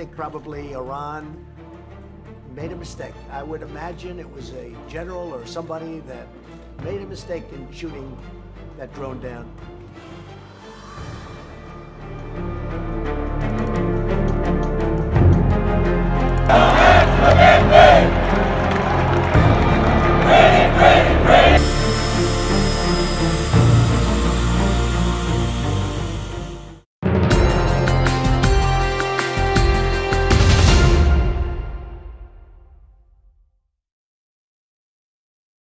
think probably Iran made a mistake. I would imagine it was a general or somebody that made a mistake in shooting that drone down.